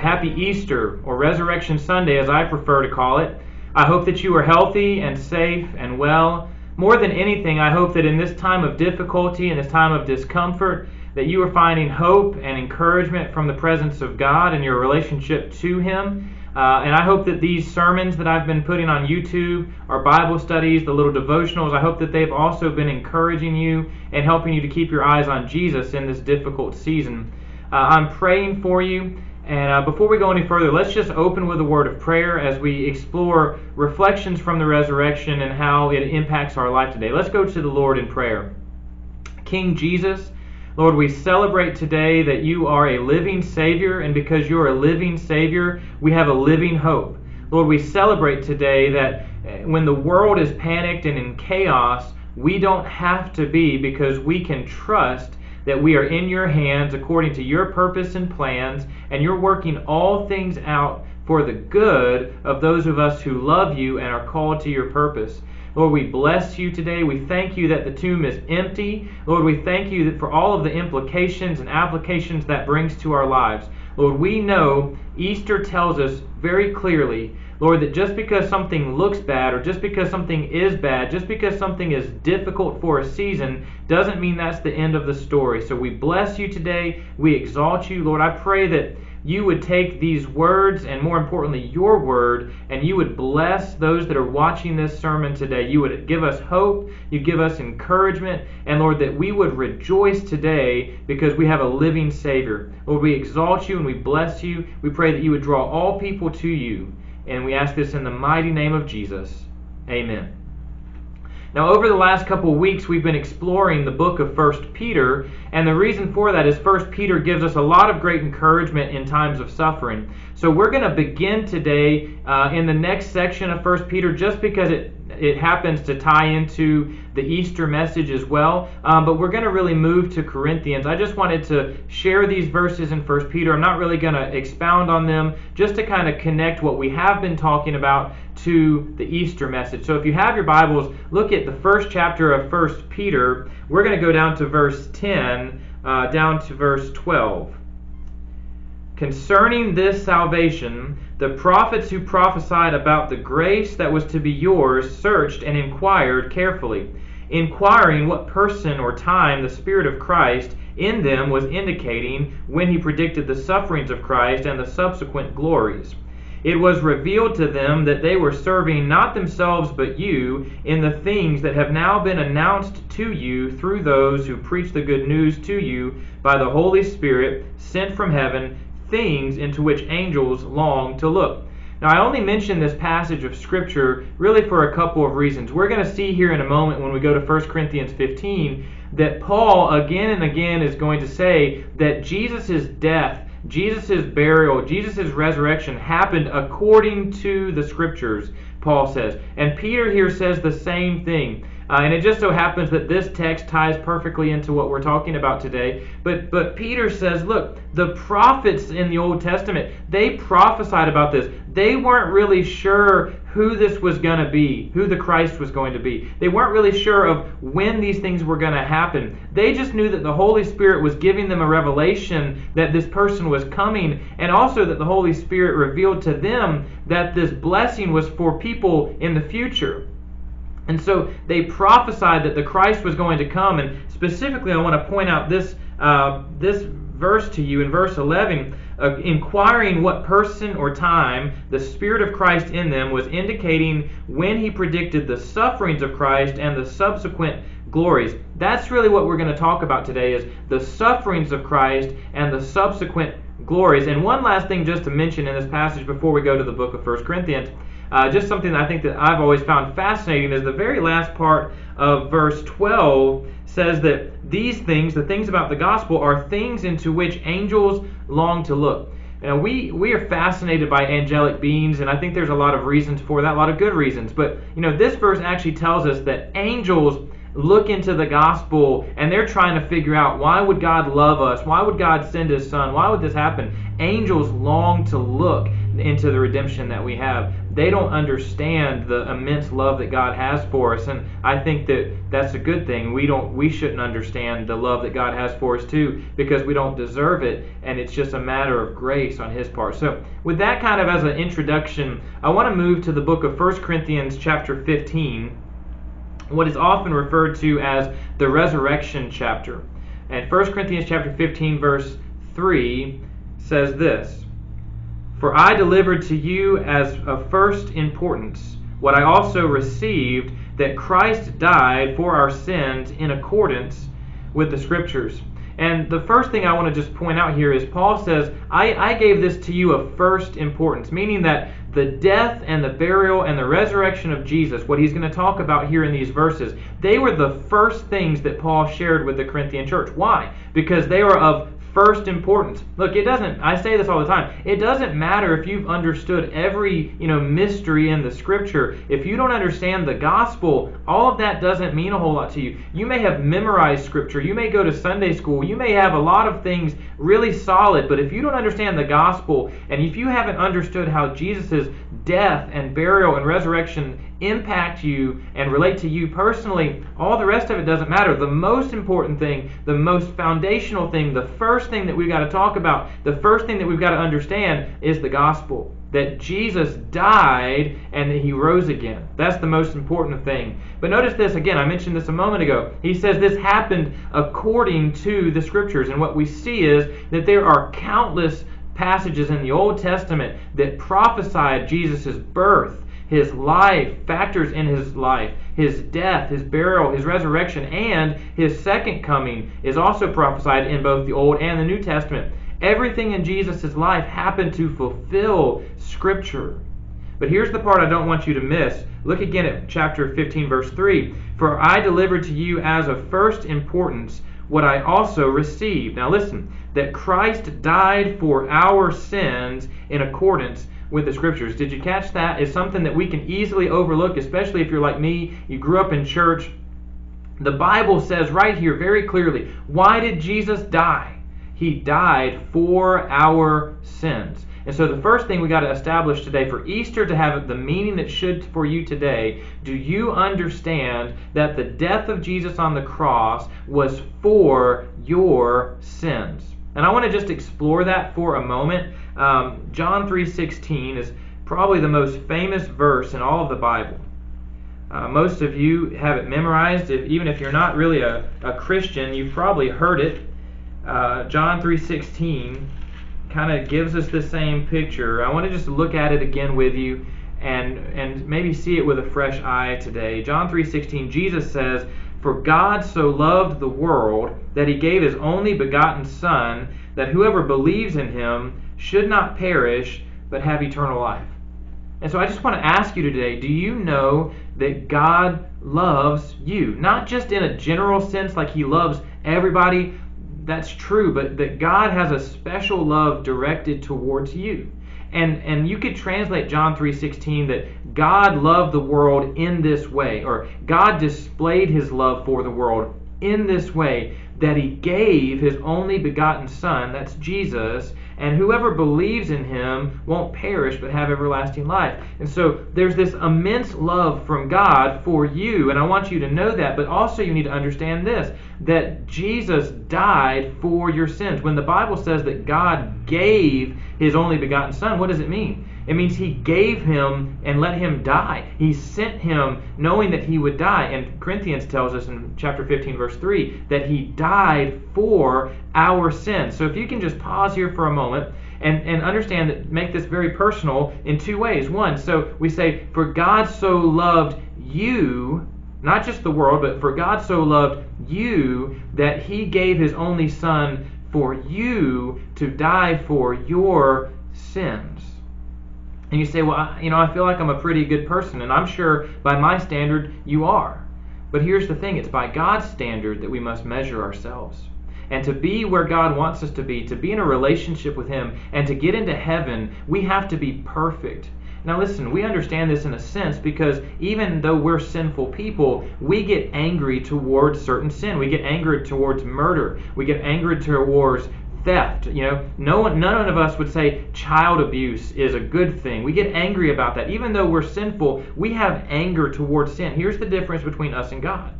Happy Easter, or Resurrection Sunday as I prefer to call it. I hope that you are healthy and safe and well. More than anything, I hope that in this time of difficulty and this time of discomfort, that you are finding hope and encouragement from the presence of God and your relationship to Him. Uh, and I hope that these sermons that I've been putting on YouTube, our Bible studies, the little devotionals, I hope that they've also been encouraging you and helping you to keep your eyes on Jesus in this difficult season. Uh, I'm praying for you. And uh, before we go any further, let's just open with a word of prayer as we explore reflections from the resurrection and how it impacts our life today. Let's go to the Lord in prayer. King Jesus, Lord, we celebrate today that you are a living Savior, and because you're a living Savior, we have a living hope. Lord, we celebrate today that uh, when the world is panicked and in chaos, we don't have to be because we can trust that we are in your hands according to your purpose and plans, and you're working all things out for the good of those of us who love you and are called to your purpose. Lord, we bless you today. We thank you that the tomb is empty. Lord, we thank you for all of the implications and applications that brings to our lives. Lord, we know Easter tells us very clearly Lord, that just because something looks bad or just because something is bad, just because something is difficult for a season, doesn't mean that's the end of the story. So we bless you today. We exalt you. Lord, I pray that you would take these words and more importantly your word and you would bless those that are watching this sermon today you would give us hope you'd give us encouragement and lord that we would rejoice today because we have a living savior lord we exalt you and we bless you we pray that you would draw all people to you and we ask this in the mighty name of Jesus. Amen. Now, over the last couple weeks, we've been exploring the book of 1 Peter, and the reason for that is 1 Peter gives us a lot of great encouragement in times of suffering. So, we're going to begin today uh, in the next section of 1 Peter just because it it happens to tie into the Easter message as well. Um, but we're going to really move to Corinthians. I just wanted to share these verses in First Peter. I'm not really going to expound on them, just to kind of connect what we have been talking about to the Easter message. So if you have your Bibles, look at the first chapter of First Peter. We're going to go down to verse 10, uh, down to verse 12. Concerning this salvation, the prophets who prophesied about the grace that was to be yours searched and inquired carefully, inquiring what person or time the Spirit of Christ in them was indicating when he predicted the sufferings of Christ and the subsequent glories. It was revealed to them that they were serving not themselves but you in the things that have now been announced to you through those who preach the good news to you by the Holy Spirit sent from heaven things into which angels long to look. Now, I only mention this passage of Scripture really for a couple of reasons. We're going to see here in a moment when we go to 1 Corinthians 15 that Paul again and again is going to say that Jesus' death, Jesus' burial, Jesus' resurrection happened according to the Scriptures, Paul says. And Peter here says the same thing. Uh, and it just so happens that this text ties perfectly into what we're talking about today. But but Peter says, look, the prophets in the Old Testament, they prophesied about this. They weren't really sure who this was going to be, who the Christ was going to be. They weren't really sure of when these things were going to happen. They just knew that the Holy Spirit was giving them a revelation that this person was coming, and also that the Holy Spirit revealed to them that this blessing was for people in the future. And so they prophesied that the Christ was going to come. And specifically, I want to point out this, uh, this verse to you in verse 11. Uh, inquiring what person or time the Spirit of Christ in them was indicating when he predicted the sufferings of Christ and the subsequent glories. That's really what we're going to talk about today is the sufferings of Christ and the subsequent glories. And one last thing just to mention in this passage before we go to the book of 1 Corinthians uh, just something I think that I've always found fascinating is the very last part of verse 12 says that these things, the things about the gospel, are things into which angels long to look. Now, we, we are fascinated by angelic beings, and I think there's a lot of reasons for that, a lot of good reasons. But, you know, this verse actually tells us that angels look into the gospel and they're trying to figure out why would God love us? Why would God send his son? Why would this happen? Angels long to look into the redemption that we have. They don't understand the immense love that God has for us. And I think that that's a good thing. We don't we shouldn't understand the love that God has for us too because we don't deserve it and it's just a matter of grace on his part. So, with that kind of as an introduction, I want to move to the book of 1 Corinthians chapter 15, what is often referred to as the resurrection chapter. And 1 Corinthians chapter 15 verse 3 says this For I delivered to you as of first importance what I also received that Christ died for our sins in accordance with the Scriptures. And the first thing I want to just point out here is Paul says, I, I gave this to you of first importance, meaning that the death and the burial and the resurrection of Jesus, what he's going to talk about here in these verses, they were the first things that Paul shared with the Corinthian church. Why? Because they were of first importance. Look, it doesn't I say this all the time. It doesn't matter if you've understood every, you know, mystery in the scripture. If you don't understand the gospel, all of that doesn't mean a whole lot to you. You may have memorized scripture, you may go to Sunday school, you may have a lot of things really solid, but if you don't understand the gospel and if you haven't understood how Jesus' death and burial and resurrection impact you and relate to you personally, all the rest of it doesn't matter. The most important thing, the most foundational thing, the first thing that we've got to talk about, the first thing that we've got to understand is the gospel. That Jesus died and that he rose again. That's the most important thing. But notice this again, I mentioned this a moment ago. He says this happened according to the scriptures. And what we see is that there are countless passages in the Old Testament that prophesied Jesus' birth his life, factors in his life, his death, his burial, his resurrection, and his second coming is also prophesied in both the Old and the New Testament. Everything in Jesus' life happened to fulfill Scripture. But here's the part I don't want you to miss. Look again at chapter 15, verse 3. For I delivered to you as of first importance what I also received. Now listen, that Christ died for our sins in accordance with the scriptures. Did you catch that? It's something that we can easily overlook, especially if you're like me, you grew up in church. The Bible says right here very clearly why did Jesus die? He died for our sins. And so the first thing we got to establish today for Easter to have the meaning it should for you today, do you understand that the death of Jesus on the cross was for your sins? And I want to just explore that for a moment. Um, John 3:16 is probably the most famous verse in all of the Bible. Uh, most of you have it memorized. If, even if you're not really a, a Christian, you've probably heard it. Uh, John 3:16 kind of gives us the same picture. I want to just look at it again with you and and maybe see it with a fresh eye today. John 3:16 Jesus says, "For God so loved the world that he gave his only begotten son that whoever believes in him should not perish, but have eternal life. And so I just want to ask you today do you know that God loves you? Not just in a general sense, like He loves everybody, that's true, but that God has a special love directed towards you. And, and you could translate John 3:16 that God loved the world in this way or God displayed his love for the world in this way that he gave his only begotten son that's Jesus and whoever believes in him won't perish but have everlasting life. And so there's this immense love from God for you, and I want you to know that, but also you need to understand this that Jesus died for your sins. When the Bible says that God gave his only begotten Son, what does it mean? It means he gave him and let him die. He sent him knowing that he would die. And Corinthians tells us in chapter 15, verse 3, that he died for our sins. So if you can just pause here for a moment and, and understand that, make this very personal in two ways. One, so we say, For God so loved you, not just the world, but for God so loved you that he gave his only Son for you to die for your sins. And you say, well, I, you know, I feel like I'm a pretty good person, and I'm sure by my standard you are. But here's the thing it's by God's standard that we must measure ourselves. And to be where God wants us to be, to be in a relationship with Him, and to get into heaven, we have to be perfect. Now, listen, we understand this in a sense because even though we're sinful people, we get angry towards certain sin. We get angered towards murder. We get angered towards theft. You know, no one, none of us would say child abuse is a good thing. We get angry about that. Even though we're sinful, we have anger towards sin. Here's the difference between us and God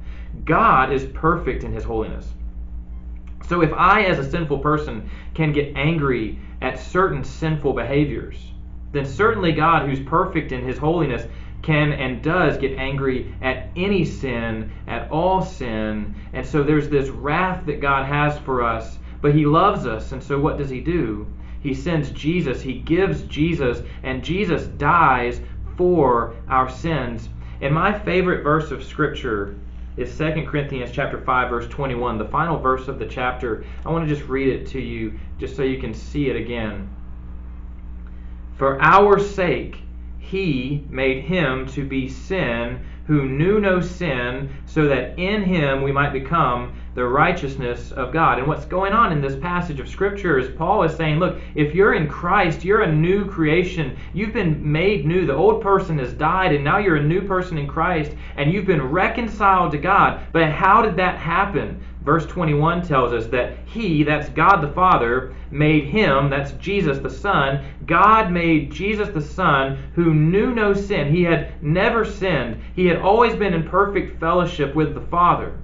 God is perfect in his holiness. So if I, as a sinful person, can get angry at certain sinful behaviors, then certainly God, who's perfect in his holiness, can and does get angry at any sin, at all sin. And so there's this wrath that God has for us, but he loves us. And so what does he do? He sends Jesus, he gives Jesus, and Jesus dies for our sins. And my favorite verse of scripture is 2 Corinthians chapter 5 verse 21, the final verse of the chapter. I want to just read it to you just so you can see it again. For our sake he made him to be sin who knew no sin, so that in him we might become the righteousness of God. And what's going on in this passage of Scripture is Paul is saying, look, if you're in Christ, you're a new creation. You've been made new. The old person has died, and now you're a new person in Christ, and you've been reconciled to God. But how did that happen? Verse 21 tells us that He, that's God the Father, made Him, that's Jesus the Son. God made Jesus the Son, who knew no sin. He had never sinned, He had always been in perfect fellowship with the Father.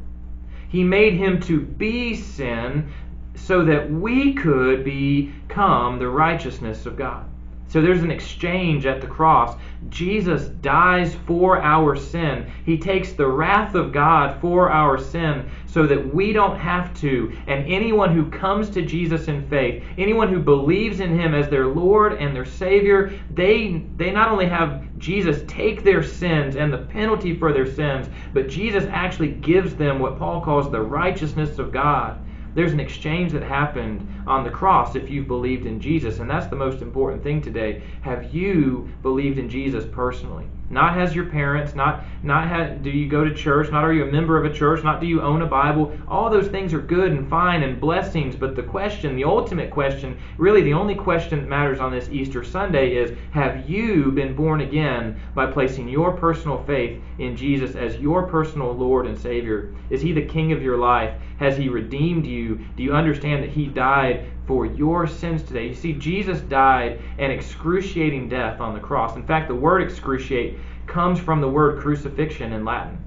He made Him to be sin so that we could become the righteousness of God. So there's an exchange at the cross. Jesus dies for our sin. He takes the wrath of God for our sin so that we don't have to. And anyone who comes to Jesus in faith, anyone who believes in him as their Lord and their Savior, they they not only have Jesus take their sins and the penalty for their sins, but Jesus actually gives them what Paul calls the righteousness of God. There's an exchange that happened on the cross if you've believed in Jesus. And that's the most important thing today. Have you believed in Jesus personally? Not has your parents, not not do you go to church, not are you a member of a church, not do you own a Bible. All those things are good and fine and blessings, but the question, the ultimate question, really the only question that matters on this Easter Sunday is have you been born again by placing your personal faith in Jesus as your personal Lord and Savior? Is he the king of your life? Has he redeemed you? Do you understand that he died for your sins today. You see, Jesus died an excruciating death on the cross. In fact, the word excruciate comes from the word crucifixion in Latin.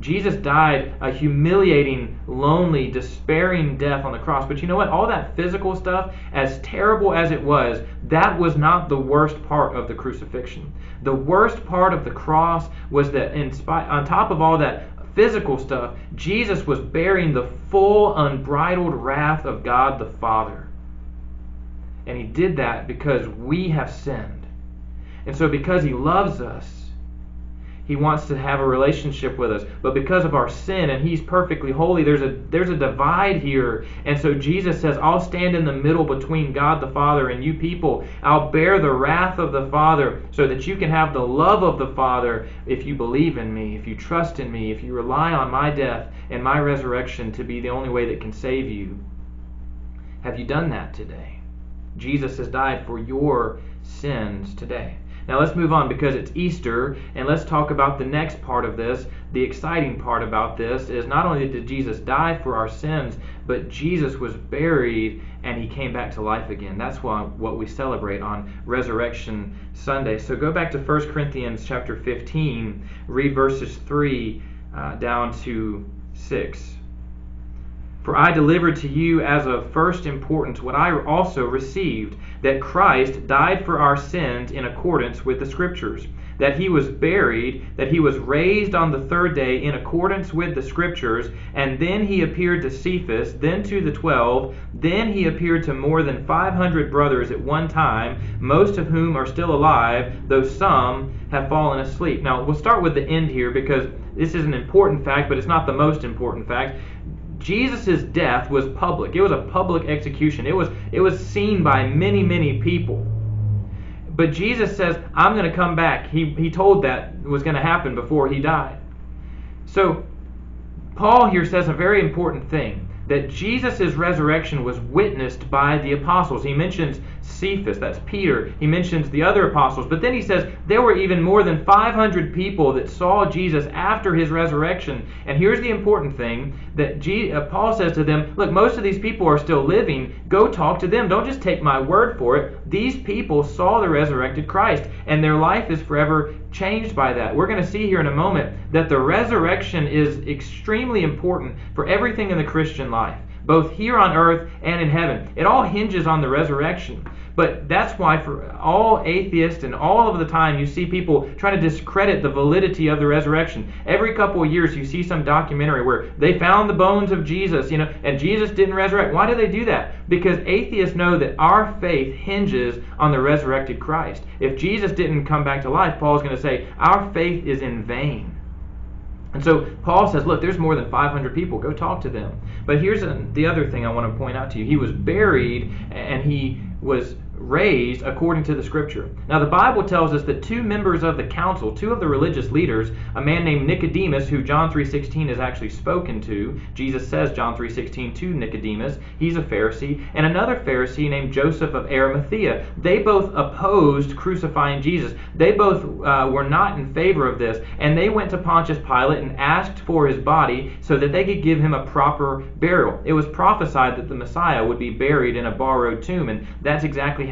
Jesus died a humiliating, lonely, despairing death on the cross. But you know what? All that physical stuff, as terrible as it was, that was not the worst part of the crucifixion. The worst part of the cross was that, in spite, on top of all that physical stuff, Jesus was bearing the full, unbridled wrath of God the Father. And he did that because we have sinned. And so, because he loves us, he wants to have a relationship with us. But because of our sin and he's perfectly holy, there's a there's a divide here. And so Jesus says, "I'll stand in the middle between God the Father and you people. I'll bear the wrath of the Father so that you can have the love of the Father if you believe in me, if you trust in me, if you rely on my death and my resurrection to be the only way that can save you." Have you done that today? Jesus has died for your sins today. Now let's move on because it's Easter, and let's talk about the next part of this. The exciting part about this is not only did Jesus die for our sins, but Jesus was buried and he came back to life again. That's why, what we celebrate on Resurrection Sunday. So go back to 1 Corinthians chapter 15, read verses 3 uh, down to 6. For I delivered to you as of first importance what I also received that Christ died for our sins in accordance with the Scriptures, that he was buried, that he was raised on the third day in accordance with the Scriptures, and then he appeared to Cephas, then to the twelve, then he appeared to more than five hundred brothers at one time, most of whom are still alive, though some have fallen asleep. Now, we'll start with the end here because this is an important fact, but it's not the most important fact. Jesus' death was public. It was a public execution. It was it was seen by many, many people. But Jesus says, I'm going to come back. He, he told that was going to happen before he died. So, Paul here says a very important thing that Jesus' resurrection was witnessed by the apostles. He mentions Cephas, that's Peter. He mentions the other apostles. But then he says there were even more than 500 people that saw Jesus after his resurrection. And here's the important thing that uh, Paul says to them Look, most of these people are still living. Go talk to them. Don't just take my word for it. These people saw the resurrected Christ, and their life is forever changed by that. We're going to see here in a moment that the resurrection is extremely important for everything in the Christian life, both here on earth and in heaven. It all hinges on the resurrection. But that's why, for all atheists and all of the time, you see people trying to discredit the validity of the resurrection. Every couple of years, you see some documentary where they found the bones of Jesus, you know, and Jesus didn't resurrect. Why do they do that? Because atheists know that our faith hinges on the resurrected Christ. If Jesus didn't come back to life, Paul is going to say, our faith is in vain. And so Paul says, look, there's more than 500 people. Go talk to them. But here's the other thing I want to point out to you. He was buried and he was raised according to the scripture. Now, the Bible tells us that two members of the council, two of the religious leaders, a man named Nicodemus, who John 3:16 is actually spoken to. Jesus says John 3:16 to Nicodemus. He's a Pharisee, and another Pharisee named Joseph of Arimathea. They both opposed crucifying Jesus. They both uh, were not in favor of this, and they went to Pontius Pilate and asked for his body so that they could give him a proper burial. It was prophesied that the Messiah would be buried in a borrowed tomb, and that's exactly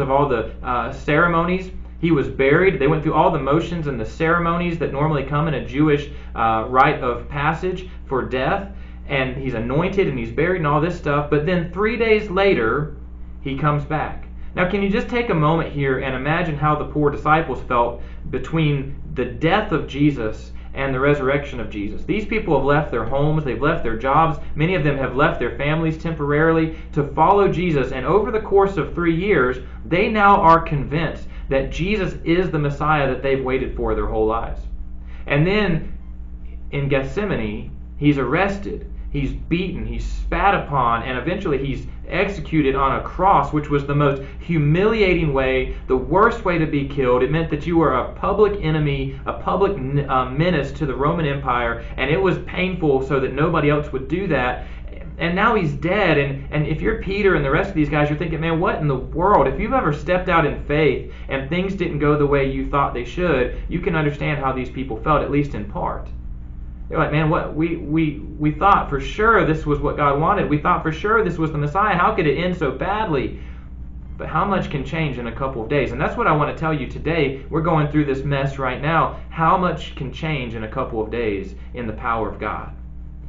of all the uh, ceremonies. He was buried. They went through all the motions and the ceremonies that normally come in a Jewish uh, rite of passage for death. And he's anointed and he's buried and all this stuff. But then three days later, he comes back. Now, can you just take a moment here and imagine how the poor disciples felt between the death of Jesus and the resurrection of Jesus. These people have left their homes, they've left their jobs, many of them have left their families temporarily to follow Jesus, and over the course of three years, they now are convinced that Jesus is the Messiah that they've waited for their whole lives. And then in Gethsemane, he's arrested he's beaten, he's spat upon, and eventually he's executed on a cross, which was the most humiliating way, the worst way to be killed. It meant that you were a public enemy, a public uh, menace to the Roman Empire, and it was painful so that nobody else would do that. And now he's dead, and, and if you're Peter and the rest of these guys, you're thinking, man, what in the world? If you've ever stepped out in faith and things didn't go the way you thought they should, you can understand how these people felt, at least in part. You're like, man, what we we we thought for sure this was what God wanted. We thought for sure this was the Messiah. How could it end so badly? But how much can change in a couple of days? And that's what I want to tell you today. We're going through this mess right now. How much can change in a couple of days in the power of God?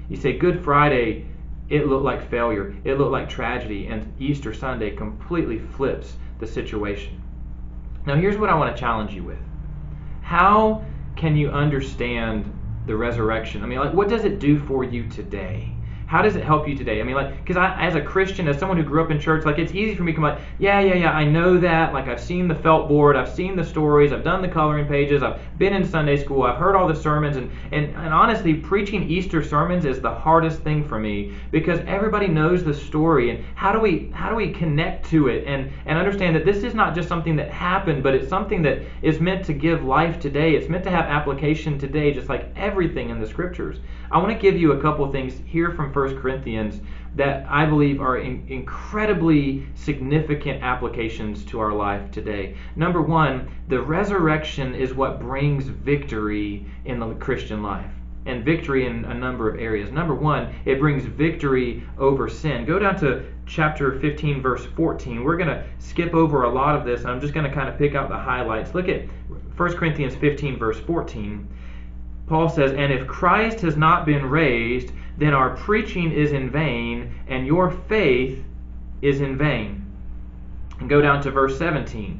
You say Good Friday, it looked like failure. It looked like tragedy, and Easter Sunday completely flips the situation. Now, here's what I want to challenge you with. How can you understand the resurrection? I mean, like, what does it do for you today? How does it help you today? I mean, like, because I, as a Christian, as someone who grew up in church, like, it's easy for me to come like, yeah, yeah, yeah, I know that. Like, I've seen the felt board, I've seen the stories, I've done the coloring pages, I've been in Sunday school, I've heard all the sermons, and, and, and honestly, preaching Easter sermons is the hardest thing for me because everybody knows the story, and how do we how do we connect to it and and understand that this is not just something that happened, but it's something that is meant to give life today. It's meant to have application today, just like everything in the scriptures. I want to give you a couple things here from 1 Corinthians that I believe are in incredibly significant applications to our life today. Number one, the resurrection is what brings victory in the Christian life. And victory in a number of areas. Number one, it brings victory over sin. Go down to chapter 15, verse 14. We're going to skip over a lot of this, I'm just going to kind of pick out the highlights. Look at 1 Corinthians 15, verse 14. Paul says, And if Christ has not been raised, then our preaching is in vain, and your faith is in vain. And go down to verse 17.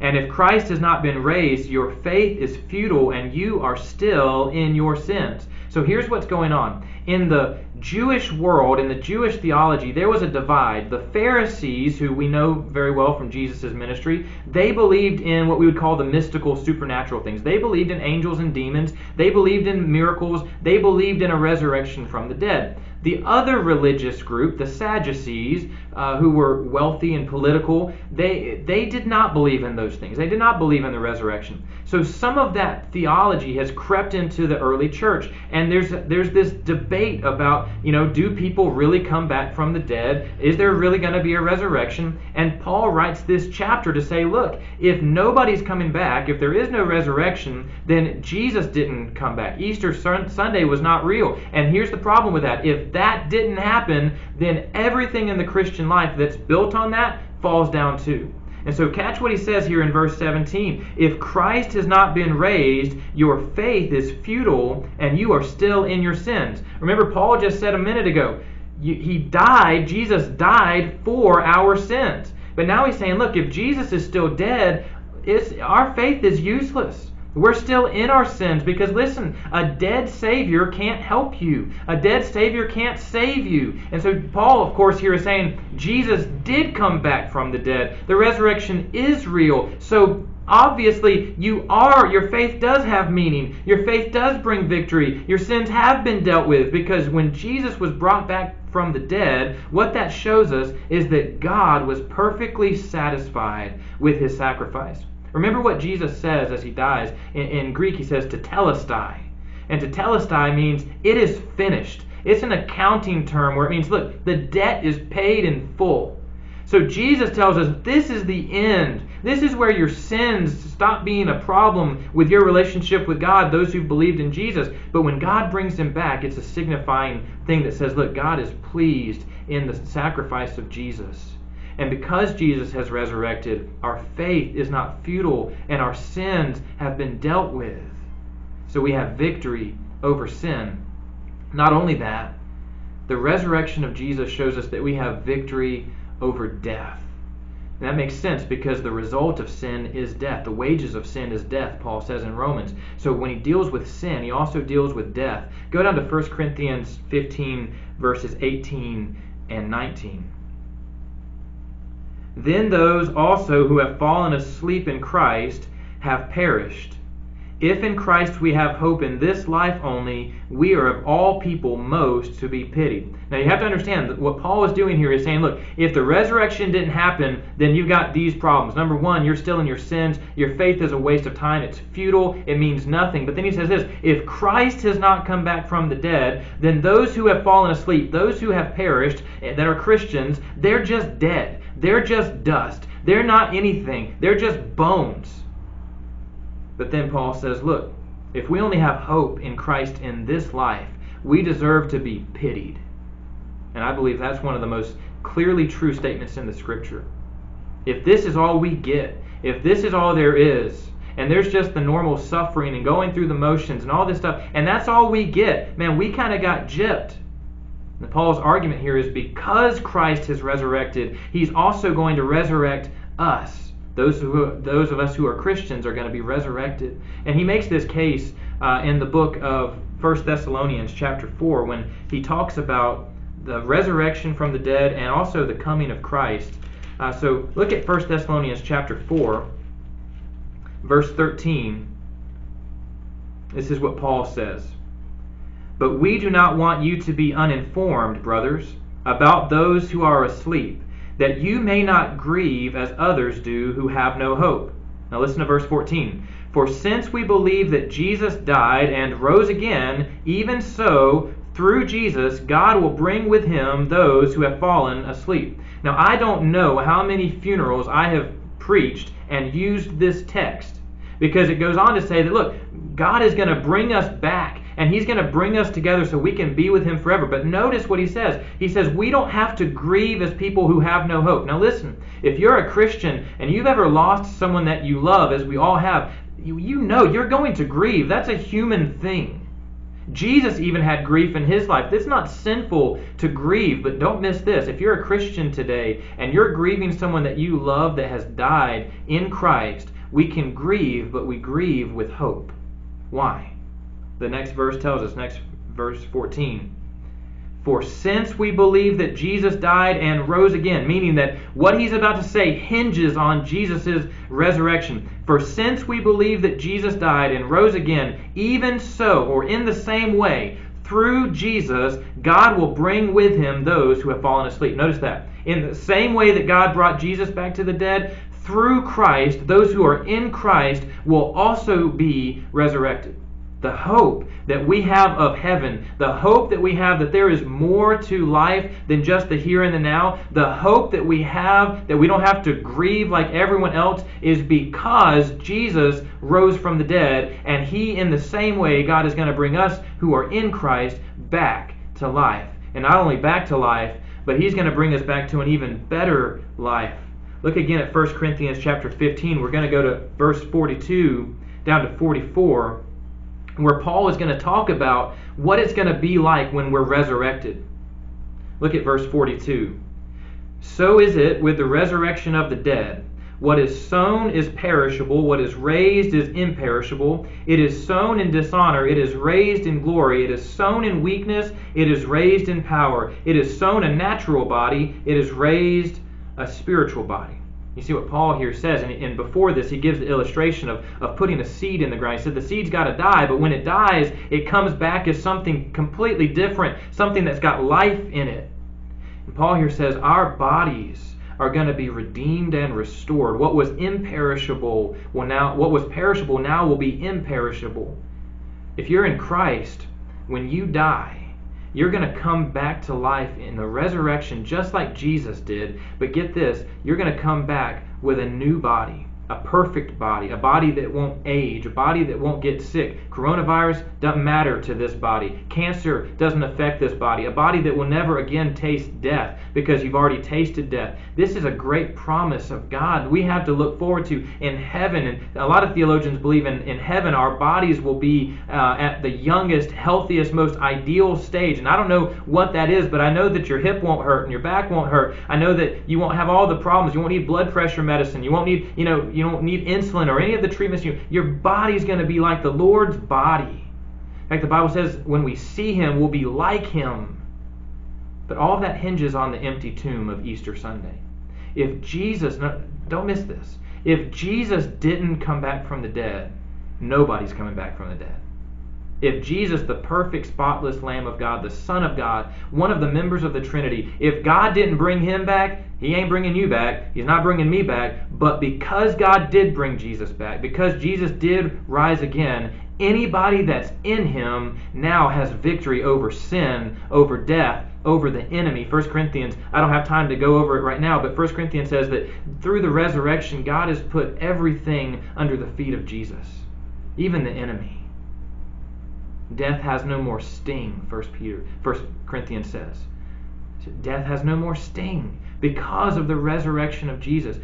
And if Christ has not been raised, your faith is futile, and you are still in your sins. So here's what's going on. In the Jewish world, in the Jewish theology, there was a divide. The Pharisees, who we know very well from Jesus' ministry, they believed in what we would call the mystical, supernatural things. They believed in angels and demons. They believed in miracles. They believed in a resurrection from the dead. The other religious group, the Sadducees, uh, who were wealthy and political, they, they did not believe in those things. They did not believe in the resurrection. So some of that theology has crept into the early church, and there's there's this debate about you know do people really come back from the dead? Is there really going to be a resurrection? And Paul writes this chapter to say, look, if nobody's coming back, if there is no resurrection, then Jesus didn't come back. Easter Sunday was not real, and here's the problem with that: if that didn't happen, then everything in the Christian life that's built on that falls down too. And so, catch what he says here in verse 17. If Christ has not been raised, your faith is futile and you are still in your sins. Remember, Paul just said a minute ago, he died, Jesus died for our sins. But now he's saying, look, if Jesus is still dead, our faith is useless. We're still in our sins because, listen, a dead Savior can't help you. A dead Savior can't save you. And so, Paul, of course, here is saying Jesus did come back from the dead. The resurrection is real. So, obviously, you are, your faith does have meaning. Your faith does bring victory. Your sins have been dealt with because when Jesus was brought back from the dead, what that shows us is that God was perfectly satisfied with his sacrifice. Remember what Jesus says as he dies. In, in Greek, he says tetelestai. And tetelestai means it is finished. It's an accounting term where it means, look, the debt is paid in full. So Jesus tells us this is the end. This is where your sins stop being a problem with your relationship with God, those who've believed in Jesus. But when God brings him back, it's a signifying thing that says, look, God is pleased in the sacrifice of Jesus. And because Jesus has resurrected, our faith is not futile and our sins have been dealt with. So we have victory over sin. Not only that, the resurrection of Jesus shows us that we have victory over death. And that makes sense because the result of sin is death. The wages of sin is death, Paul says in Romans. So when he deals with sin, he also deals with death. Go down to 1 Corinthians 15, verses 18 and 19. Then those also who have fallen asleep in Christ have perished. If in Christ we have hope in this life only, we are of all people most to be pitied. Now you have to understand that what Paul is doing here is saying, look, if the resurrection didn't happen, then you've got these problems. Number one, you're still in your sins. Your faith is a waste of time. It's futile. It means nothing. But then he says this if Christ has not come back from the dead, then those who have fallen asleep, those who have perished, eh, that are Christians, they're just dead. They're just dust. They're not anything. They're just bones. But then Paul says, look, if we only have hope in Christ in this life, we deserve to be pitied. And I believe that's one of the most clearly true statements in the scripture. If this is all we get, if this is all there is, and there's just the normal suffering and going through the motions and all this stuff, and that's all we get, man, we kind of got gypped. And Paul's argument here is because Christ has resurrected, he's also going to resurrect us. Those, who, those of us who are Christians are going to be resurrected. And he makes this case uh, in the book of 1 Thessalonians, chapter 4, when he talks about the resurrection from the dead and also the coming of Christ. Uh, so look at 1 Thessalonians, chapter 4, verse 13. This is what Paul says. But we do not want you to be uninformed, brothers, about those who are asleep, that you may not grieve as others do who have no hope. Now listen to verse 14. For since we believe that Jesus died and rose again, even so, through Jesus, God will bring with him those who have fallen asleep. Now, I don't know how many funerals I have preached and used this text because it goes on to say that, look, God is going to bring us back and he's going to bring us together so we can be with him forever. But notice what he says. He says, We don't have to grieve as people who have no hope. Now, listen, if you're a Christian and you've ever lost someone that you love, as we all have, you, you know you're going to grieve. That's a human thing. Jesus even had grief in his life. It's not sinful to grieve, but don't miss this. If you're a Christian today and you're grieving someone that you love that has died in Christ, we can grieve, but we grieve with hope. Why? The next verse tells us, next verse 14. For since we believe that Jesus died and rose again, meaning that what he's about to say hinges on Jesus' resurrection. For since we believe that Jesus died and rose again, even so, or in the same way, through Jesus, God will bring with him those who have fallen asleep. Notice that. In the same way that God brought Jesus back to the dead, through Christ, those who are in Christ will also be resurrected the hope that we have of heaven, the hope that we have that there is more to life than just the here and the now, the hope that we have that we don't have to grieve like everyone else is because Jesus rose from the dead, and He, in the same way, God is going to bring us who are in Christ back to life. And not only back to life, but He's going to bring us back to an even better life. Look again at 1 Corinthians chapter 15. We're going to go to verse 42 down to 44 where Paul is going to talk about what it's going to be like when we're resurrected. Look at verse 42. So is it with the resurrection of the dead. What is sown is perishable, what is raised is imperishable. It is sown in dishonor, it is raised in glory. It is sown in weakness, it is raised in power. It is sown a natural body, it is raised a spiritual body. You see what Paul here says, and, and before this, he gives the illustration of, of putting a seed in the ground. He said the seed's got to die, but when it dies, it comes back as something completely different, something that's got life in it. And Paul here says our bodies are going to be redeemed and restored. What was imperishable will now, what was perishable now will be imperishable. If you're in Christ, when you die, you're going to come back to life in the resurrection just like Jesus did. But get this, you're going to come back with a new body a perfect body, a body that won't age, a body that won't get sick. Coronavirus doesn't matter to this body. Cancer doesn't affect this body. A body that will never again taste death because you've already tasted death. This is a great promise of God we have to look forward to in heaven. And a lot of theologians believe in, in heaven our bodies will be uh, at the youngest, healthiest, most ideal stage. And I don't know what that is, but I know that your hip won't hurt and your back won't hurt. I know that you won't have all the problems. You won't need blood pressure medicine. You won't need, you know, you don't need insulin or any of the treatments. You, your body's going to be like the Lord's body. In fact, the Bible says when we see him, we'll be like him. But all of that hinges on the empty tomb of Easter Sunday. If Jesus, no, don't miss this, if Jesus didn't come back from the dead, nobody's coming back from the dead. If Jesus, the perfect, spotless Lamb of God, the Son of God, one of the members of the Trinity, if God didn't bring him back, he ain't bringing you back. He's not bringing me back. But because God did bring Jesus back, because Jesus did rise again, anybody that's in him now has victory over sin, over death, over the enemy. 1 Corinthians, I don't have time to go over it right now, but 1 Corinthians says that through the resurrection, God has put everything under the feet of Jesus, even the enemy. Death has no more sting, First Peter, First Corinthians says. Death has no more sting because of the resurrection of Jesus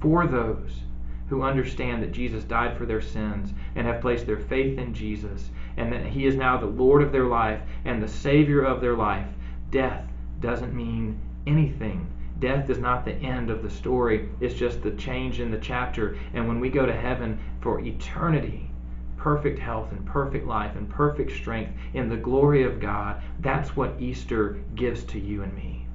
for those who understand that Jesus died for their sins and have placed their faith in Jesus and that he is now the Lord of their life and the Savior of their life. Death doesn't mean anything. Death is not the end of the story, it's just the change in the chapter. And when we go to heaven for eternity, perfect health and perfect life and perfect strength in the glory of God. That's what Easter gives to you and me.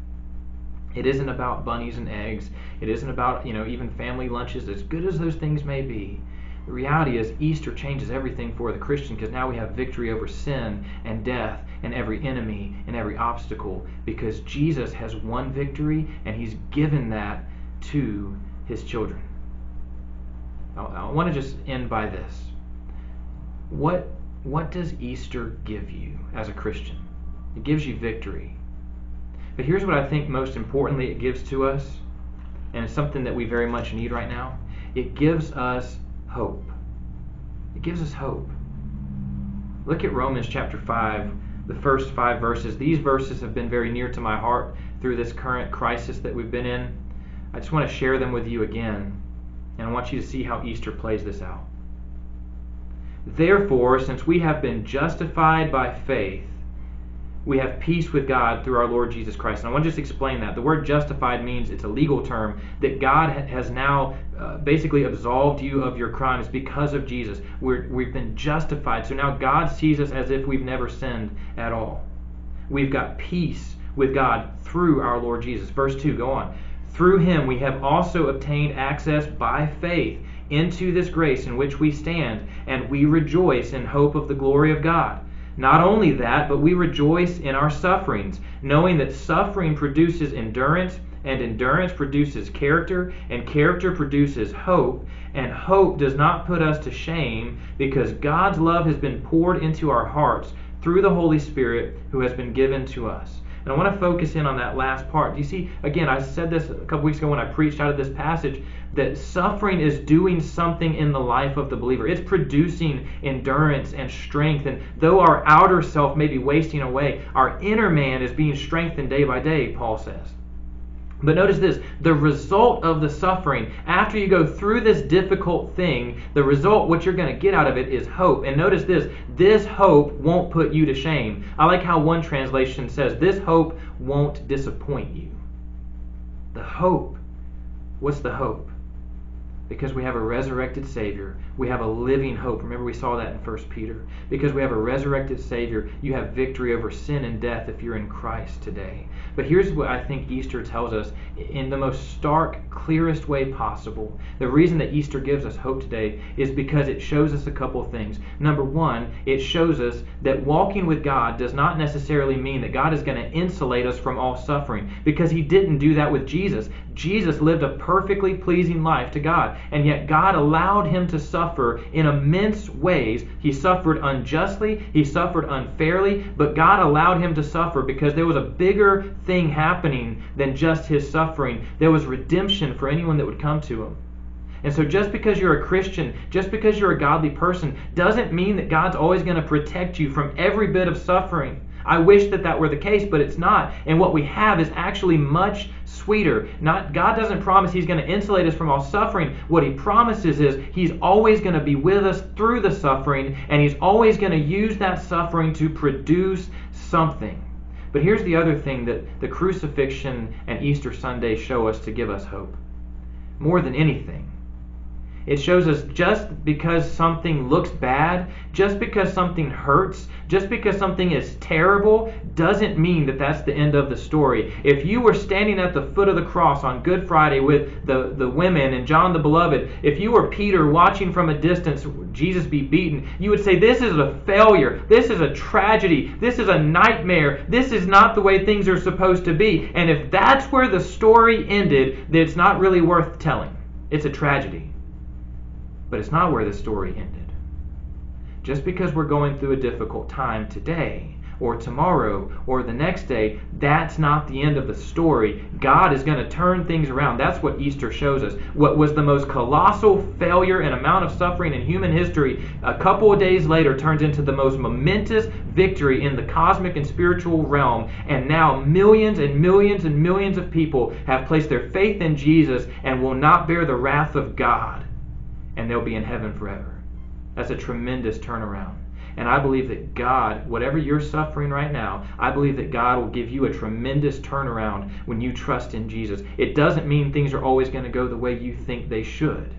It isn't about bunnies and eggs. It isn't about, you know, even family lunches, as good as those things may be. The reality is, Easter changes everything for the Christian because now we have victory over sin and death and every enemy and every obstacle because Jesus has won victory and He's given that to His children. I, I want to just end by this what what does Easter give you as a Christian? It gives you victory. But here's what I think most importantly it gives to us, and it's something that we very much need right now. It gives us hope. It gives us hope. Look at Romans chapter 5, the first five verses. These verses have been very near to my heart through this current crisis that we've been in. I just want to share them with you again, and I want you to see how Easter plays this out. Therefore, since we have been justified by faith, we have peace with God through our Lord Jesus Christ. And I want to just explain that. The word justified means it's a legal term that God has now uh, basically absolved you of your crimes because of Jesus. We're, we've been justified. So now God sees us as if we've never sinned at all. We've got peace with God through our Lord Jesus. Verse 2, go on. Through him we have also obtained access by faith into this grace in which we stand, and we rejoice in hope of the glory of God. Not only that, but we rejoice in our sufferings, knowing that suffering produces endurance, and endurance produces character, and character produces hope, and hope does not put us to shame because God's love has been poured into our hearts through the Holy Spirit who has been given to us. And I want to focus in on that last part. Do you see, again, I said this a couple weeks ago when I preached out of this passage, that suffering is doing something in the life of the believer. It's producing endurance and strength. And though our outer self may be wasting away, our inner man is being strengthened day by day, Paul says. But notice this the result of the suffering, after you go through this difficult thing, the result, what you're going to get out of it, is hope. And notice this this hope won't put you to shame. I like how one translation says, This hope won't disappoint you. The hope. What's the hope? Because we have a resurrected Savior, we have a living hope. Remember, we saw that in 1 Peter. Because we have a resurrected Savior, you have victory over sin and death if you're in Christ today. But here's what I think Easter tells us in the most stark, clearest way possible. The reason that Easter gives us hope today is because it shows us a couple of things. Number one, it shows us that walking with God does not necessarily mean that God is going to insulate us from all suffering, because He didn't do that with Jesus. Jesus lived a perfectly pleasing life to God and yet God allowed him to suffer in immense ways. He suffered unjustly, he suffered unfairly, but God allowed him to suffer because there was a bigger thing happening than just his suffering. There was redemption for anyone that would come to him. And so, just because you're a Christian, just because you're a godly person, doesn't mean that God's always going to protect you from every bit of suffering. I wish that that were the case, but it's not. And what we have is actually much sweeter. Not God doesn't promise he's going to insulate us from all suffering. What he promises is he's always going to be with us through the suffering and he's always going to use that suffering to produce something. But here's the other thing that the crucifixion and Easter Sunday show us to give us hope. More than anything, it shows us just because something looks bad, just because something hurts, just because something is terrible, doesn't mean that that's the end of the story. If you were standing at the foot of the cross on Good Friday with the, the women and John the Beloved, if you were Peter watching from a distance Jesus be beaten, you would say, This is a failure. This is a tragedy. This is a nightmare. This is not the way things are supposed to be. And if that's where the story ended, then it's not really worth telling. It's a tragedy. But it's not where the story ended. Just because we're going through a difficult time today, or tomorrow, or the next day, that's not the end of the story. God is going to turn things around. That's what Easter shows us. What was the most colossal failure and amount of suffering in human history, a couple of days later turns into the most momentous victory in the cosmic and spiritual realm. And now millions and millions and millions of people have placed their faith in Jesus and will not bear the wrath of God and they'll be in heaven forever. That's a tremendous turnaround. And I believe that God, whatever you're suffering right now, I believe that God will give you a tremendous turnaround when you trust in Jesus. It doesn't mean things are always going to go the way you think they should,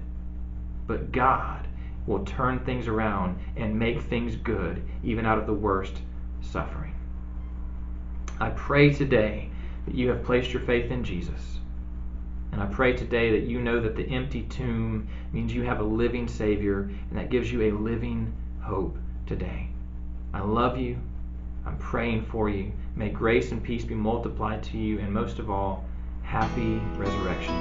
but God will turn things around and make things good, even out of the worst suffering. I pray today that you have placed your faith in Jesus and I pray today that you know that the empty tomb means you have a living Savior, and that gives you a living hope today. I love you. I'm praying for you. May grace and peace be multiplied to you, and most of all, happy resurrection.